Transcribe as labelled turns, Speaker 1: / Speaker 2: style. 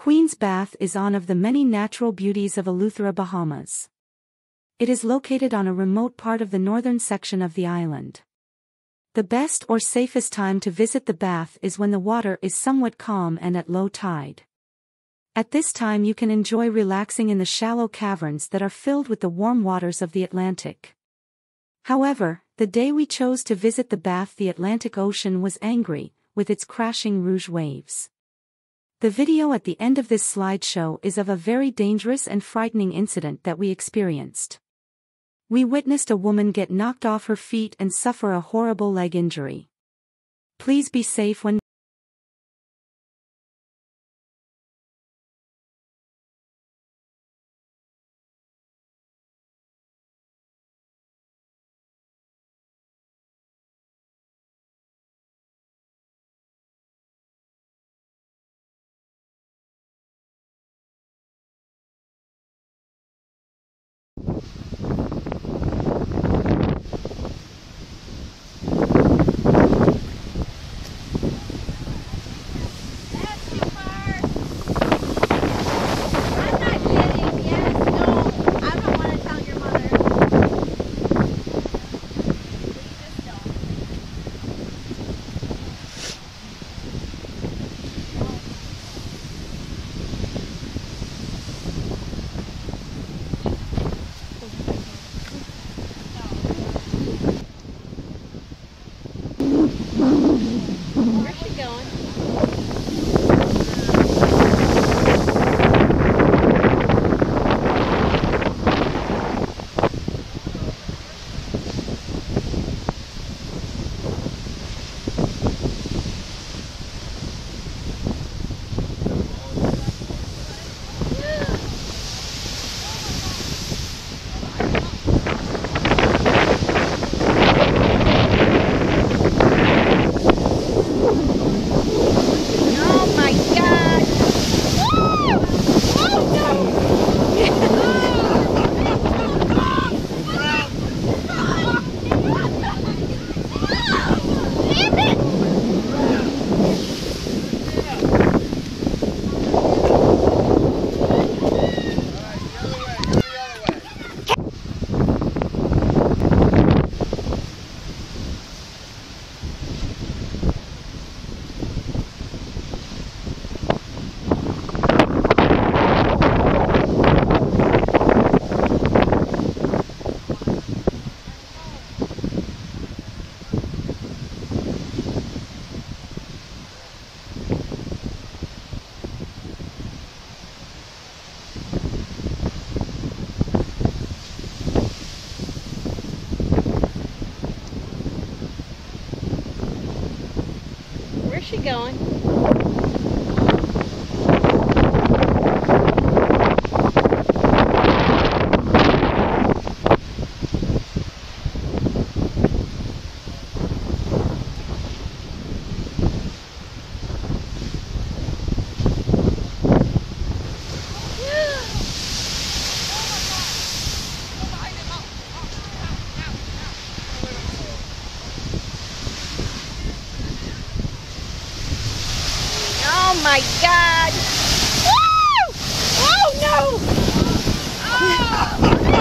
Speaker 1: Queen's Bath is one of the many natural beauties of Eleuthera, Bahamas. It is located on a remote part of the northern section of the island. The best or safest time to visit the bath is when the water is somewhat calm and at low tide. At this time you can enjoy relaxing in the shallow caverns that are filled with the warm waters of the Atlantic. However, the day we chose to visit the bath the Atlantic Ocean was angry, with its crashing rouge waves. The video at the end of this slideshow is of a very dangerous and frightening incident that we experienced. We witnessed a woman get knocked off her feet and suffer a horrible leg injury. Please be safe when
Speaker 2: she going? my God. Woo! Oh, no. Oh.